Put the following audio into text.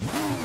you